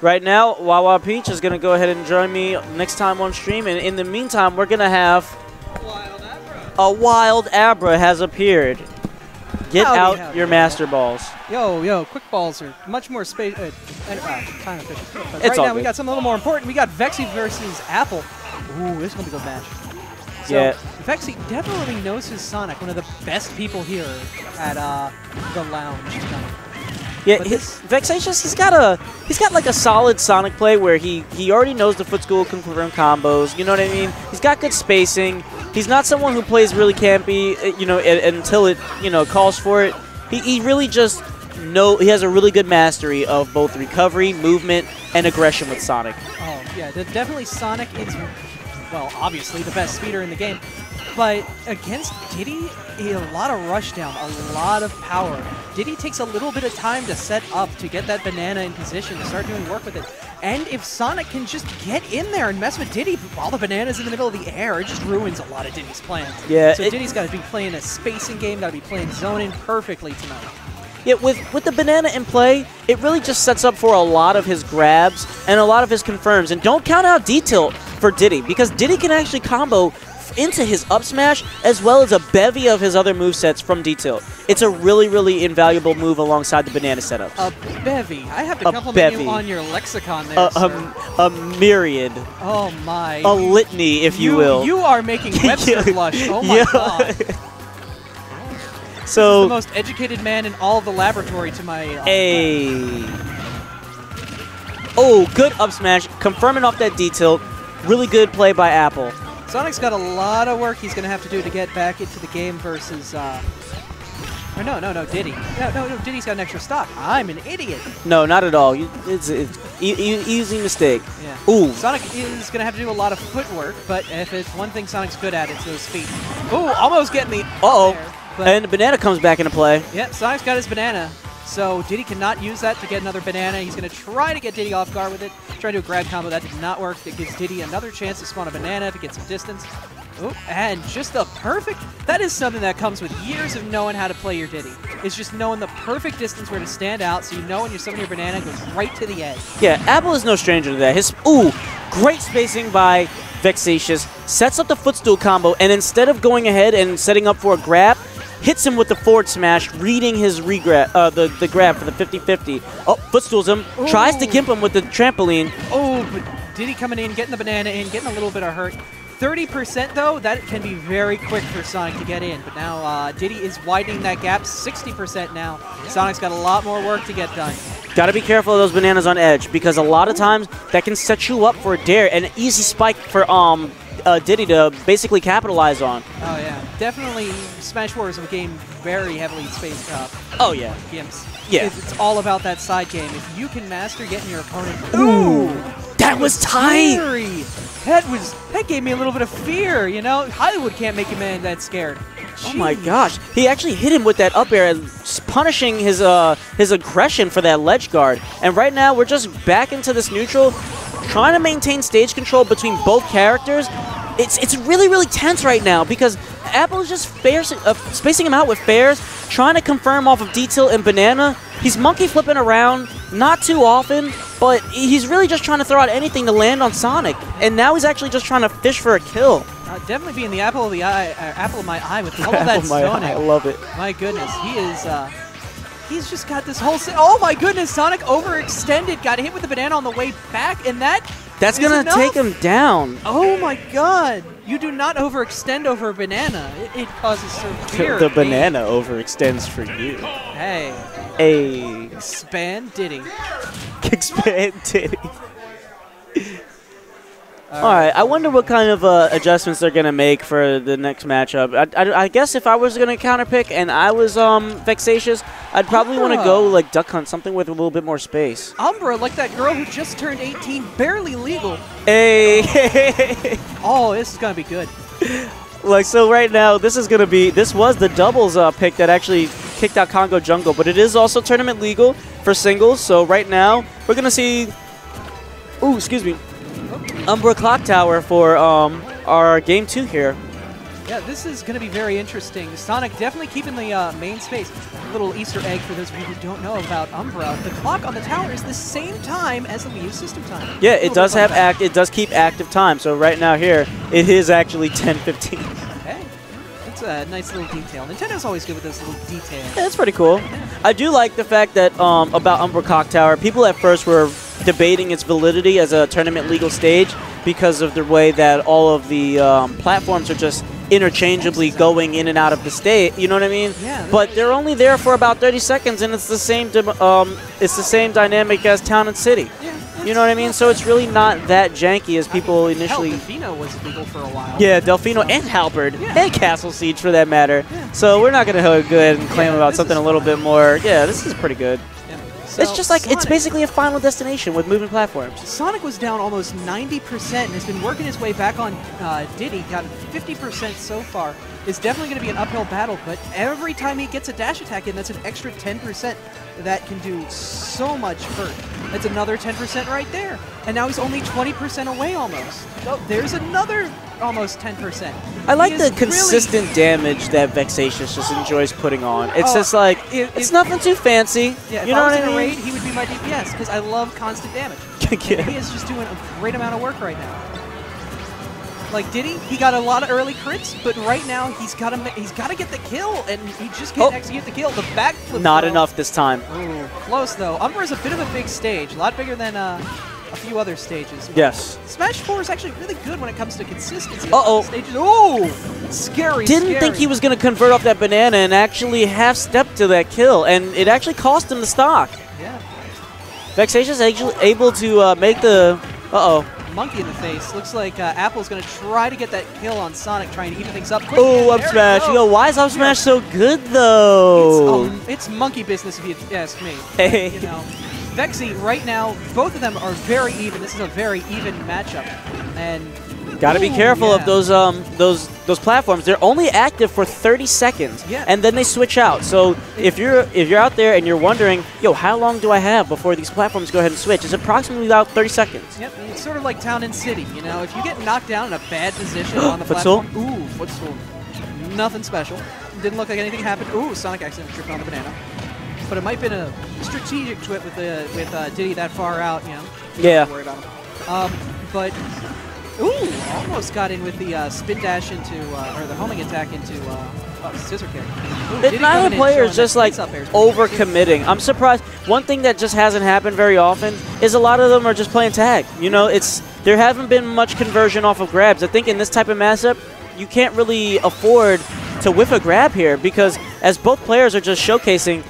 right now, Wawa Peach is going to go ahead and join me next time on stream. And in the meantime, we're going to have a wild Abra has appeared. Get Howdy, out howdy, your howdy. Master Balls. Yo, yo, quick balls are much more space, uh, and, uh, time efficient. But It's right now we got something a little more important. We got Vexy versus Apple. Ooh, this is gonna be a good match. So, Yeah. Vexy definitely knows his Sonic, one of the best people here at uh, the lounge tonight. Yeah, his, Vexatious, he's got a he's got like a solid Sonic play where he he already knows the footstool can confirm combos. You know what I mean? He's got good spacing. He's not someone who plays really campy. uh, You know, until it you know calls for it. He, he really just know he has a really good mastery of both recovery, movement, and aggression with Sonic. Oh, yeah, definitely Sonic is, well, obviously the best speeder in the game. But against Diddy, a lot of rush down, a lot of power. Diddy takes a little bit of time to set up to get that banana in position to start doing work with it. And if Sonic can just get in there and mess with Diddy while the banana's in the middle of the air, it just ruins a lot of Diddy's plans. Yeah, So it- Diddy's got to be playing a spacing game, got to be playing zoning perfectly tonight. Yeah, with with the banana in play, it really just sets up for a lot of his grabs and a lot of his confirms. And don't count out D-tilt for Diddy because Diddy can actually combo into his up smash as well as a bevy of his other movesets from D-tilt. It's a really, really invaluable move alongside the banana setups. A bevy. I have to A compliment bevy. you on your lexicon there, A, sir. a, a myriad, Oh my. a litany, if you, will. You are making Webster Yeah. blush. Oh my Yeah. god. the So, most educated man in all of the laboratory to my. Uh, a oh, good up smash, confirming off that D-tilt. Really good play by Apple. Sonic's got a lot of work he's going to have to do to get back into the game versus. Uh, or no, no, no, Diddy. No, no, no, Diddy's got an extra stock. I'm an idiot. No, not at all. It's, it's e- e- easy mistake. Yeah. Ooh, Sonic is going to have to do a lot of footwork, but if it's one thing Sonic's good at, it's those feet. Ooh, almost getting the. Uh-oh. And the banana comes back into play. Yeah, Sonic's got his banana. So Diddy cannot use that to get another banana. He's going to try to get Diddy off guard with it. Try to do a grab combo. That did not work. That gives Diddy another chance to spawn a banana to get some distance. Oh, and just the perfect... That is something that comes with years of knowing how to play your Diddy. It's just knowing the perfect distance where to stand out so you know when you're summoning your banana, goes right to the edge. Yeah, Apple is no stranger to that. His ooh, great spacing by Vexatious. Sets up the footstool combo, and instead of going ahead and setting up for a grab, hits him with the forward smash, reading his regrab, uh, the, the grab for the 50-50. Oh, footstools him, tries to Ooh. gimp him with the trampoline. Oh, but Diddy coming in, getting the banana in, getting a little bit of hurt. 30% though, that can be very quick for Sonic to get in. But now uh, Diddy is widening that gap, 60% now. Sonic's got a lot more work to get done. Got to be careful of those bananas on edge because a lot of times that can set you up for a dare and an easy spike for um uh, Diddy to basically capitalize on. Oh yeah, definitely Smash 4 is a game very heavily spaced up. Oh yeah. Gimps. Yeah. It's, it's all about that side game. If you can master getting your opponent... Ooh, that was tight. Scary. That was that gave me a little bit of fear, you know? Hollywood can't make a man that scared. Oh my gosh, he actually hit him with that up air, and punishing his uh his aggression for that ledge guard. And right now we're just back into this neutral, trying to maintain stage control between both characters. It's it's really really tense right now because Apple is just uh, spacing him out with fairs, trying to confirm off of D-tilt and banana. He's monkey flipping around, not too often, but he's really just trying to throw out anything to land on Sonic. And now he's actually just trying to fish for a kill. Uh, definitely being the apple of the eye, uh, apple of my eye with all of that my, zoning. I love it. My goodness, he is. Uh, he's just got this whole. Oh my goodness, Sonic overextended, got hit with the banana on the way back, and that. That's gonna enough. take him down. Oh my God! You do not overextend over a banana. It, it causes severe. the banana overextends for you. Hey, A span Diddy. Expand titty. All right, I wonder what kind of uh, adjustments they're gonna make for the next matchup. I, I, I guess if I was gonna counterpick and I was um vexatious, I'd probably want to go like duck hunt, something with a little bit more space. Umbra, like that girl who just turned 18, barely legal. Hey, Oh, this is gonna be good. like so right now, this is gonna be this was the doubles uh, pick that actually kicked out Congo Jungle, but it is also tournament legal for singles. So right now, we're gonna see. Ooh, excuse me. Umbra Clock Tower for um, our game two here. Yeah, this is going to be very interesting. Sonic definitely keeping the uh, main space. A little Easter egg for those of you who don't know about Umbra. The clock on the tower is the same time as the Wii U system time. Yeah, it does have act. It does keep active time. So right now here, it is actually 10:15. That's a nice little detail. Nintendo's always good with those little details. Yeah, that's pretty cool. I do like the fact that um, about Umbra Clock Tower, people at first were debating its validity as a tournament legal stage because of the way that all of the um, platforms are just interchangeably going in and out of the state. You know what I mean? Yeah, But they're only there for about 30 seconds, and it's the same. Um, it's the same dynamic as Town and City. Yeah, You know what I mean? So it's really not that janky as people initially. Hell, Delfino was legal for a while. Yeah, Delfino and Halberd Yeah. and Castle Siege for that matter. Yeah. So we're not gonna go ahead and claim Yeah, about something a little bit more. Yeah, this is pretty good. Yeah. it's just like it's basically a final destination with moving platforms. Sonic was down almost 90% and has been working his way back on uh, Diddy. Got 50% so far. It's definitely going to be an uphill battle, but every time he gets a dash attack in, that's an extra 10% that can do so much hurt. That's another 10% right there. And now he's only 20% away almost. Oh, there's another almost 10%. I like the is really- consistent damage that Vexatious just enjoys putting on. It's Oh, just like if- it's if- nothing too fancy. Yeah, if you know I was what in I a mean? raid, he would be my DPS because I love constant damage. Yeah. He is just doing a great amount of work right now. Like Diddy, he He got a lot of early crits, but right now he's got to he's got to get the kill, and he just can't Oh. execute the kill. The backflip. Not enough this time. Ooh, close though. Umbra is a bit of a big stage, a lot bigger than uh, a few other stages. Yes. Smash 4 is actually really good when it comes to consistency. Uh-oh. Stages. Oh, scary. Didn't scary. think he was gonna convert off that banana and actually half step to that kill, and it actually cost him the stock. Yeah. Vexatious actually able to uh, make the. Uh oh. Monkey in the face. Looks like uh, Apple's going to try to get that kill on Sonic, trying to even things up. quick. Oh, up smash. go. Yo, why is up smash so good It's, though? um, it's monkey business if you ask me. Hey. You know, Vexy right now, both of them are very even. This is a very even matchup, and Gotta be careful yeah. of those um those those platforms. They're only active for 30 seconds, Yeah. and then they switch out. So if you're if you're out there and you're wondering, yo, how long do I have before these platforms go ahead and switch? It's approximately about 30 seconds. Yep, it's sort of like Town and City. You know, if you get knocked down in a bad position on the Footstool? platform, ooh, footstool, nothing special. Didn't look like anything happened. Ooh, Sonic accidentally tripped on the banana. But it might have been a strategic trip with the with uh, Diddy that far out. You know, you Yeah. to worry about him. Um, but ooh, almost got in with the uh, spin dash into uh, or the homing attack into uh, oh, scissor kick. Ooh, Diddy neither player is just like pace up there is pretty good, too. overcommitting. I'm surprised. One thing that just hasn't happened very often is a lot of them are just playing tag. You know, it's there haven't been much conversion off of grabs. I think in this type of matchup, you can't really afford to whiff a grab here because as both players are just showcasing.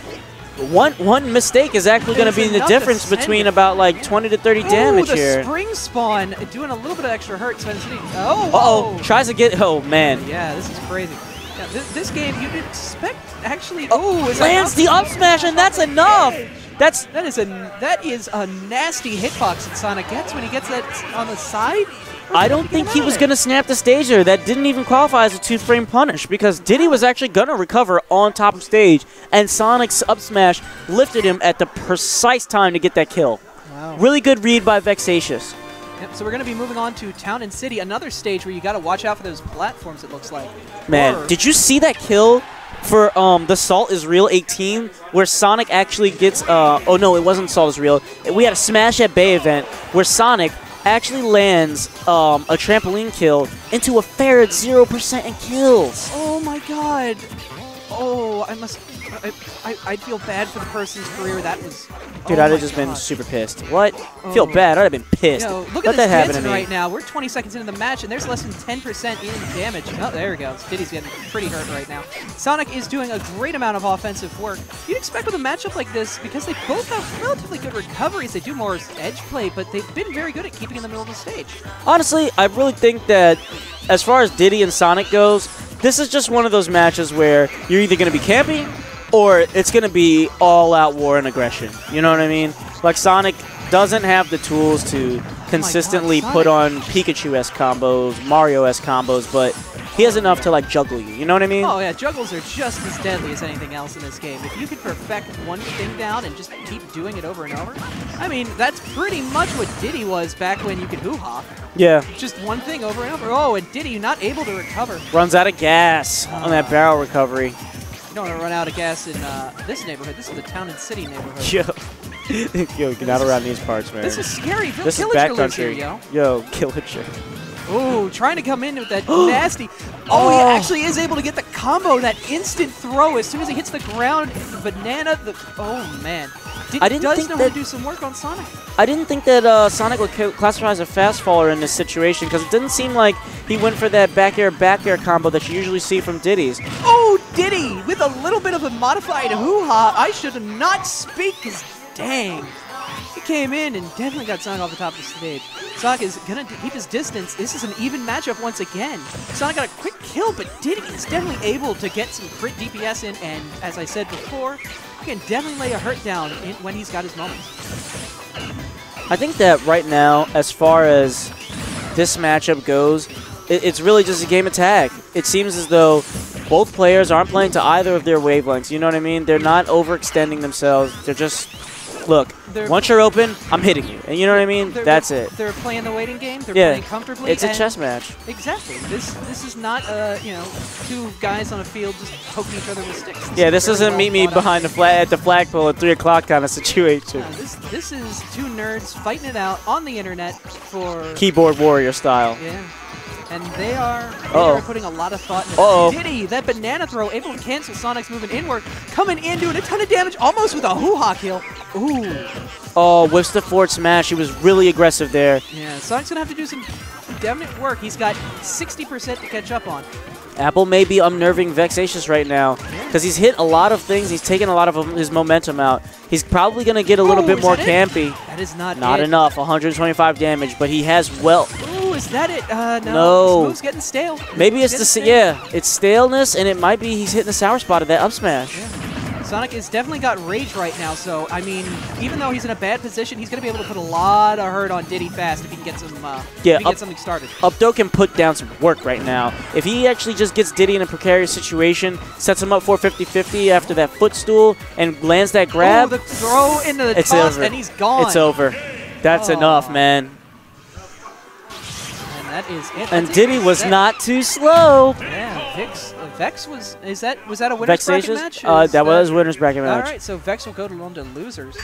One one mistake is actually going to be the difference between about like 20 to 30 damage Ooh, the here. spring spawn doing a little bit of extra hurt. City. Oh, Uh oh, tries to get. Oh man, Yeah, this is crazy. Yeah, this, this game you'd expect actually. Oh, is lands the up smash and that's enough. That's That is a that is a nasty hitbox that Sonic gets when he gets that on the side. I don't think he was going to snap the stage there. That didn't even qualify as a two-frame punish because Diddy was actually going to recover on top of stage, and Sonic's up smash lifted him at the precise time to get that kill. Wow. Really good read by Vexatious. Yep, so we're going to be moving on to Town and City, another stage where you got to watch out for those platforms. It looks like. Man, Or- did you see that kill for um, the Salt is Real 18 where Sonic actually gets, uh, oh no, it wasn't Salt is Real. We had a Smash at Bay event where Sonic actually lands um, a trampoline kill into a fair at 0% and kills. Oh my God! Oh, I must. I, I, I'd feel bad for the person's career. That was. Dude, oh I'd have just been super pissed. What? Oh feel Oh. bad. I'd have been pissed. Yo, look Let at that this happen to me. right now. We're 20 seconds into the match, and there's less than 10% in damage. Oh, there we go. Diddy's getting pretty hurt right now. Sonic is doing a great amount of offensive work. You'd expect with a matchup like this, because they both have relatively good recoveries, they do more edge play, but they've been very good at keeping in the middle of the stage. Honestly, I really think that as far as Diddy and Sonic goes, this is just one of those matches where you're either going to be camping or it's going to be all-out war and aggression. You know what I mean? Like Sonic doesn't have the tools to oh consistently Sonic. put on Pikachu-esque combos, Mario-esque combos, but he has enough to like juggle you. You know what I mean? Oh yeah, juggles are just as deadly as anything else in this game. If you can perfect one thing down and just keep doing it over and over, I mean, that's pretty much what Diddy was back when you could hoo-ha. Yeah. Just one thing over and over. Oh, and Diddy not able to recover. Runs out of gas on that barrel recovery. You don't want to run out of gas in uh, this neighborhood. This is the town and city neighborhood. Yo. yo, get out around these parts, man. This is scary. This is lives here, backcountry. yo. Yo, Killager. Ooh, trying to come in with that nasty. Oh, he Oh. actually is able to get the combo, that instant throw as soon as he hits the ground. The banana, the oh man, Did, I didn't does think know that- to do some work on Sonic. I didn't think that uh, Sonic would classify as a fast faller in this situation because it didn't seem like he went for that back air back air combo that you usually see from Diddy's. Oh, Diddy a little bit of a modified hoo-ha. I should not speak, cause dang. He came in and definitely got Sonic off the top of the stage. Sonic is gonna keep his distance. This is an even matchup once again. Sonic got a quick kill, but Diddy is definitely able to get some crit DPS in, and as I said before, he can definitely lay a hurt down in, when he's got his moments. I think that right now, as far as this matchup goes, it, it's really just a game of tag. It seems as though both players aren't playing to either of their wavelengths. You know what I mean? They're not overextending themselves. They're just, look, They're- once you're open, I'm hitting you. And you know what I mean? That's it. They're playing the waiting game. They're Yeah. playing comfortably. It's a chess match. Exactly. This this is not uh you know two guys on a field just poking each other with sticks. This Yeah, this well meet me behind the flag at the flagpole at three o'clock kind of situation. Yeah, this this is two nerds fighting it out on the internet for Keyboard warrior style. yeah. And they are, they Uh-oh. are putting a lot of thought into Uh-oh. this. Diddy, that banana throw, able to cancel Sonic's movement inward, coming in, doing a ton of damage, almost with a hoo-ha kill. Ooh. Oh, whiffs the forward smash. He was really aggressive there. Yeah, Sonic's going to have to do some definite work. He's got 60% to catch up on. Apple may be unnerving Vexatious right now because he's hit a lot of things. He's taken a lot of um, his momentum out. He's probably going to get a little Oh, bit more it? campy. That is not Not it. enough. 125 damage, but he has well. Is that it? Uh, no. No. This move's getting stale. Maybe it's Getting the stale. yeah, it's staleness, and it might be he's hitting the sour spot of that up smash. Sonic has definitely got rage right now, so I mean, even though he's in a bad position, he's going to be able to put a lot of hurt on Diddy fast if he can get some, uh, Yeah, up- gets something started. Updo can put down some work right now. If he actually just gets Diddy in a precarious situation, sets him up for 50-50 after that footstool, and lands that grab, oh, the throw into the it's toss, over. and he's gone. It's over. That's Oh. enough, man. And that is it. And That's. Diddy was not too slow. Yeah, Vex. Uh, Vex was. Is that was that a winners bracket match? Uh, that was winner's bracket match. right, so Vex will go to London losers.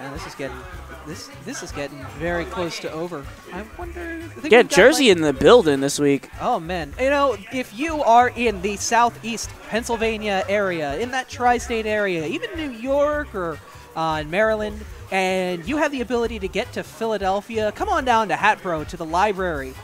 And this is getting. This this is getting very close to over. I wonder. I Yeah, Jersey like- in the building this week. Oh man, you know, if you are in the southeast Pennsylvania area, in that tri-state area, even New York or uh, Maryland, and you have the ability to get to Philadelphia, come on down to Hatboro to the library.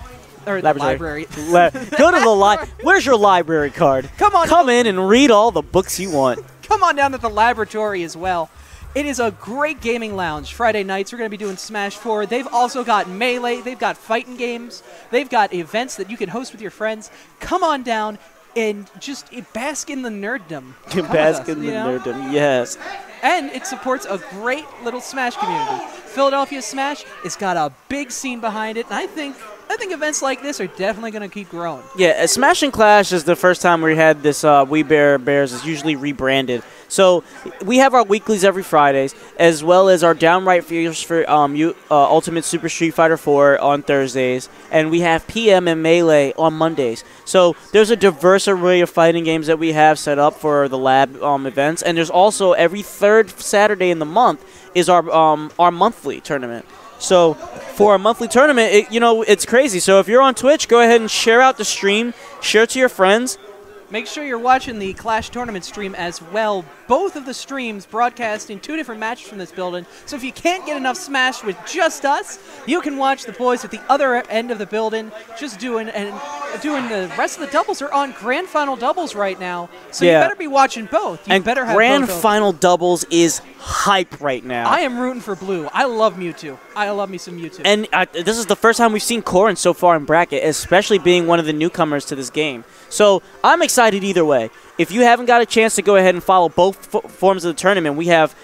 Or the library. Go to the library. Where's your library card? Come on. Come in and read all the books you want. come on down to the laboratory as well. It is a great gaming lounge. Friday nights, we're going to be doing Smash 4. They've also got Melee, they've got fighting games, they've got events that you can host with your friends. Come on down and just bask in the nerddom. Bask us, in the know? nerddom. Yes. And it supports a great little Smash community. Philadelphia Smash, it's got a big scene behind it, and I think I think events like this are definitely going to keep growing. Yeah, uh, Smash and Clash is the first time we had this. Uh, Wii Bear Bairs is usually rebranded. So we have our weeklies every Fridays, as well as our downright fears for um, uh, Ultimate Super Street Fighter 4 on Thursdays, and we have PM and Melee on Mondays. So there's a diverse array of fighting games that we have set up for the lab um, events, and there's also every third Saturday in the month is our um, our monthly tournament. So for a monthly tournament, it, you know, it's crazy. So if you're on Twitch, go ahead and share out the stream, share it to your friends. Make sure you're watching the Clash Tournament stream as well. Both of the streams broadcasting two different matches from this building. So if you can't get enough Smash with just us, you can watch the boys at the other end of the building just doing and doing the rest of the doubles are on grand final doubles right now. So Yeah. you better be watching both. You and better have grand final doubles is hype right now. I am rooting for Blue. I love Mewtwo. I love me some Mewtwo. and uh, this is the first time we've seen Corrin so far in bracket, especially being one of the newcomers to this game. So I'm excited either way. If you haven't got a chance to go ahead and follow both f- forms of the tournament, we have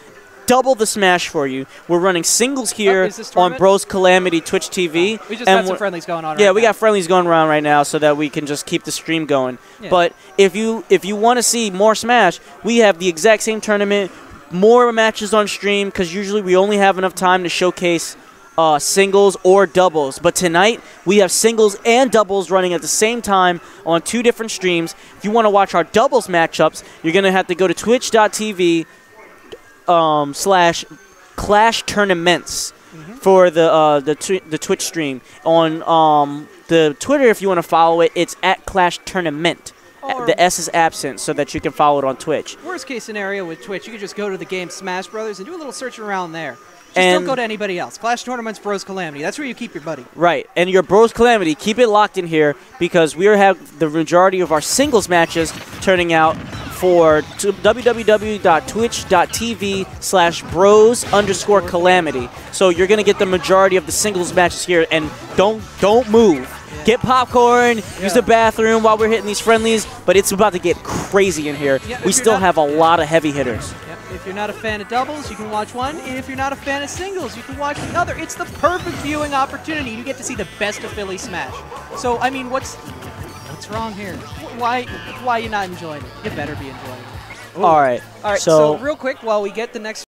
double the smash for you. We're running singles here Oh, on? Bros Calamity Twitch TV. We just and got some friendlies going on. yeah, right we now. got friendlies going around right now so that we can just keep the stream going. Yeah. But if you if you want to see more Smash, we have the exact same tournament, more matches on stream because usually we only have enough time to showcase uh, singles or doubles. But tonight we have singles and doubles running at the same time on two different streams. If you want to watch our doubles matchups, you're gonna have to go to Twitch.tv um, slash Clash Tournaments for the uh, the tw- the Twitch stream. On um, the Twitter, if you want to follow it, it's at Clash Tournament. Or- the S is absent, so that you can follow it on Twitch. Worst case scenario with Twitch, you could just go to the game Smash Brothers and do a little searching around there. Just And- don't go to anybody else. Clash Tournaments, Bros Calamity. That's where you keep your buddy. Right, and your Bros Calamity, keep it locked in here because we have the majority of our singles matches turning out for t- www.twitch.tv slash bros underscore calamity. So you're gonna get the majority of the singles matches here, and don't don't move. Get popcorn, use the bathroom while we're hitting these friendlies, but it's about to get crazy in here. Yeah, we still have a lot of heavy hitters. If you're not a fan of doubles, you can watch one. And if you're not a fan of singles, you can watch another. It's the perfect viewing opportunity. You get to see the best of Philly Smash. So, I mean, what's what's wrong here? Wh- Why why you not enjoying it? You better be enjoying it. All right, All right. so so real quick, while we get the next